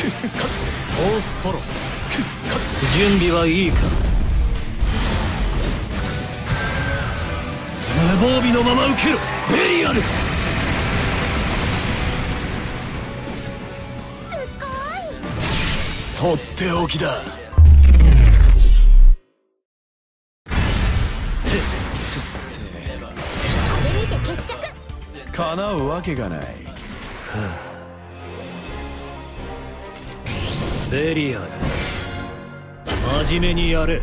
スポロス。準備はいいか？無防備のまま受けろ。ベリアル。とっておきだ。叶うわけがないベリアル真面目にやれ。